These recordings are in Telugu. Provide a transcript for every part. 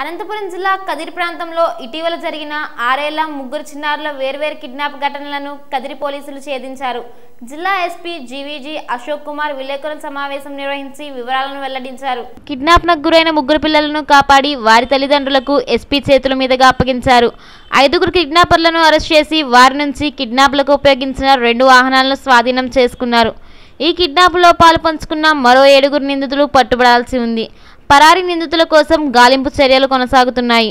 అనంతపురం జిల్లా కదిరి ప్రాంతంలో ఇటీవల జరిగిన ఆరేళ్ళ ముగ్గురు చిన్నారుల వేర్వేరు కిడ్నాప్ ఘటనలను కదిరి పోలీసులు ఛేదించారు. జిల్లా ఎస్పీ జీవీజీ అశోక్ కుమార్ విలేకరుల సమావేశం నిర్వహించి వివరాలను వెల్లడించారు. కిడ్నాప్నకు గురైన ముగ్గురు పిల్లలను కాపాడి వారి తల్లిదండ్రులకు ఎస్పీ చేతుల మీదుగా అప్పగించారు. ఐదుగురు కిడ్నాపర్లను అరెస్ట్ చేసి వారి నుంచి కిడ్నాప్లకు ఉపయోగించిన రెండు వాహనాలను స్వాధీనం చేసుకున్నారు. ఈ కిడ్నాప్లో పాలు పంచుకున్న మరో ఏడుగురు నిందితులు పట్టుబడాల్సి ఉంది. పరారి నిందితుల కోసం గాలింపు చర్యలు కొనసాగుతున్నాయి.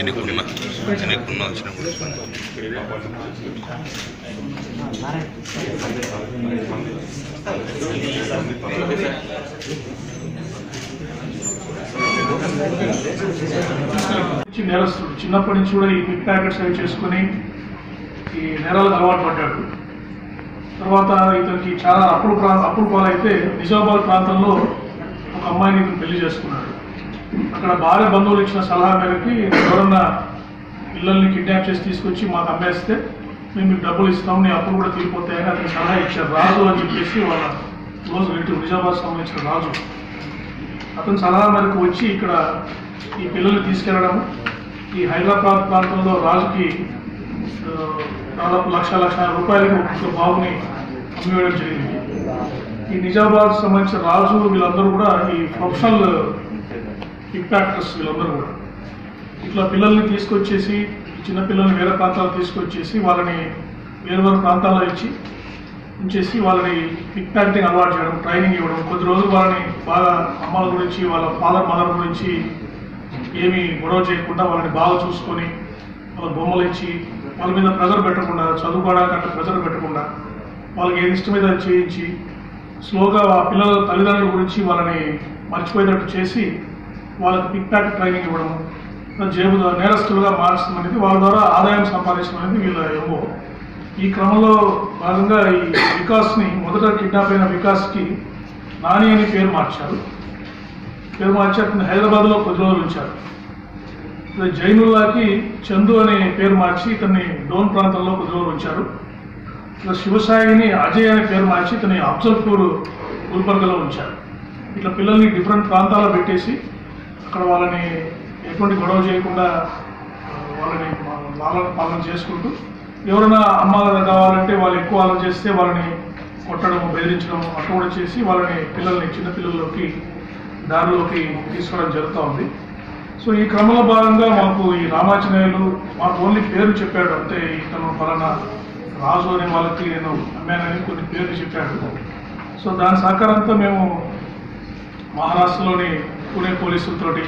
ఎన్నికున్నా ఎన్నికున్నా వచ్చినప్పుడు నేరస్తుడు చిన్నప్పటి నుంచి కూడా ఈ పిక్ ప్యాకెట్స్ అవి చేసుకుని ఈ నేరాలకు అలవాటు పడ్డాడు. తర్వాత ఇతనికి చాలా అప్పులు ప్రా అప్పుడు పాలైతే నిజామాబాద్ ప్రాంతంలో ఒక అమ్మాయిని ఇతను పెళ్ళి చేసుకున్నాడు. అక్కడ భార్య బంధువులు ఇచ్చిన సలహా మేరకి ఎవరన్నా పిల్లల్ని కిడ్నాప్ చేసి తీసుకొచ్చి మాకు అమ్మేస్తే మేము మీకు డబ్బులు ఇస్తాం నీ అప్పులు కూడా తీరిపోతాయని అతను సలహా ఇచ్చారు. రాజు అని చెప్పేసి వాళ్ళ రోజు రిలేటివ్ నిజామాబాద్ సంబంధించిన రాజు. అతని సలహా మేరకు వచ్చి ఇక్కడ ఈ పిల్లల్ని తీసుకెళ్ళడం ఈ హైదరాబాద్ ప్రాంతంలో రాజుకి దాదాపు లక్ష లక్ష రూపాయలకు ఒక్కొక్క బాబుని అమ్మివేయడం జరిగింది. ఈ నిజామాబాద్ సంబంధించిన రాజు వీళ్ళందరూ కూడా ఈ ప్రొఫెషనల్ ఇంపాక్టర్స్ వీళ్ళందరూ కూడా. ఇట్లా పిల్లల్ని తీసుకొచ్చేసి చిన్నపిల్లల్ని వేరే ప్రాంతాలు తీసుకొచ్చేసి వాళ్ళని వేరువేరు ప్రాంతాల్లో ఇచ్చి ఉంచేసి వాళ్ళని పిక్ ప్యాకెటింగ్ అలవాటు చేయడం ట్రైనింగ్ ఇవ్వడం కొద్ది రోజులు వాళ్ళని బాగా అమ్మల గురించి వాళ్ళ ఫాదర్ మదర్ గురించి ఏమీ గొడవ చేయకుండా వాళ్ళని బాగా చూసుకొని వాళ్ళ బొమ్మలు ఇచ్చి వాళ్ళ మీద ప్రెజర్ పెట్టకుండా చదువుకోవడానికి అంటే ప్రెజర్ పెట్టకుండా వాళ్ళకి ఏది ఇష్టమైతే అది చేయించి స్లోగా ఆ పిల్లల తల్లిదండ్రుల గురించి వాళ్ళని మర్చిపోయేటట్టు చేసి వాళ్ళకి పిక్ ప్యాక్ ట్రైనింగ్ ఇవ్వడం జేబు నేరస్తులుగా మార్చడం అనేది వాళ్ళ ద్వారా ఆదాయం సంపాదించడం అనేది వీళ్ళ ఎంఓ. ఈ క్రమంలో భాగంగా ఈ వికాస్ని మొదట కిడ్నాప్ అయిన వికాస్కి నాని అని పేరు మార్చారు. పేరు మార్చి అతను హైదరాబాద్లో కొద్ది రోజులు ఉంచారు. జైనుల్లాకి చందు అనే పేరు మార్చి ఇతన్ని డోన్ ప్రాంతంలో కొద్ది రోజులు ఉంచారు. ఇక శివసాయిని అజయ్ అనే పేరు మార్చి ఇతని అఫ్జల్పూర్ గుల్బర్గలో ఉంచారు. ఇట్లా పిల్లల్ని డిఫరెంట్ ప్రాంతాల్లో పెట్టేసి అక్కడ వాళ్ళని ఎటువంటి గొడవ చేయకుండా వాళ్ళని లాలన పాలన చేసుకుంటూ ఎవరైనా అమ్మాల కావాలంటే వాళ్ళు ఎక్కువ ఆలన చేస్తే వాళ్ళని కొట్టడం బెదిరించడం అట్లా కూడా చేసి వాళ్ళని పిల్లల్ని చిన్నపిల్లల్లోకి దారిలోకి తీసుకోవడం జరుగుతూ ఉంది. సో ఈ క్రమంలో భాగంగా మాకు ఈ రామాచనాయులు మాకు ఓన్లీ పేరు చెప్పాడు అంటే ఇతను ఫలానా రాజు అనే వాళ్ళకి నేను అమ్మానని కొన్ని పేర్లు చెప్పాడు. సో దాని సహకారంతో మేము మహారాష్ట్రలోని పూణే పోలీసులతోటి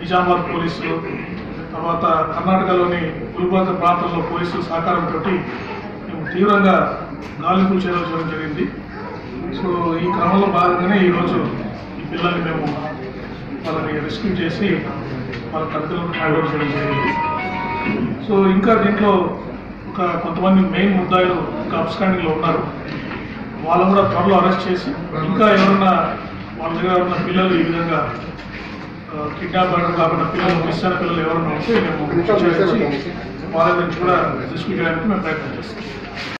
నిజామాబాద్ పోలీసులు తర్వాత కర్ణాటకలోని గుల్బర్గ ప్రాంతంలో పోలీసుల సహకారంతో మేము తీవ్రంగా గాలింపులు చర్యలు చేయడం జరిగింది. సో ఈ క్రమంలో భాగంగానే ఈరోజు ఈ పిల్లల్ని మేము వాళ్ళని రెస్క్యూ చేసి వాళ్ళ హ్యాండ్ ఓవర్ చేయడం జరిగింది సో ఇంకా దీంట్లో ఒక కొంతమంది మెయిన్ ముద్దాయిలు ఇంకా అబ్స్కాండింగ్లో ఉన్నారు. వాళ్ళని కూడా త్వరలో అరెస్ట్ చేసి ఇంకా ఎవరన్నా వాళ్ళ దగ్గర ఉన్న పిల్లలు ఈ విధంగా కిడ్నాప్ అవ్వడం కాకుండా పిల్లలు మిస్ అయిన పిల్లలు ఎవరన్నా ఉంటే మేము వాళ్ళ గురించి కూడా రెస్క్యూ చేయడానికి మేము ప్రయత్నం చేస్తాం.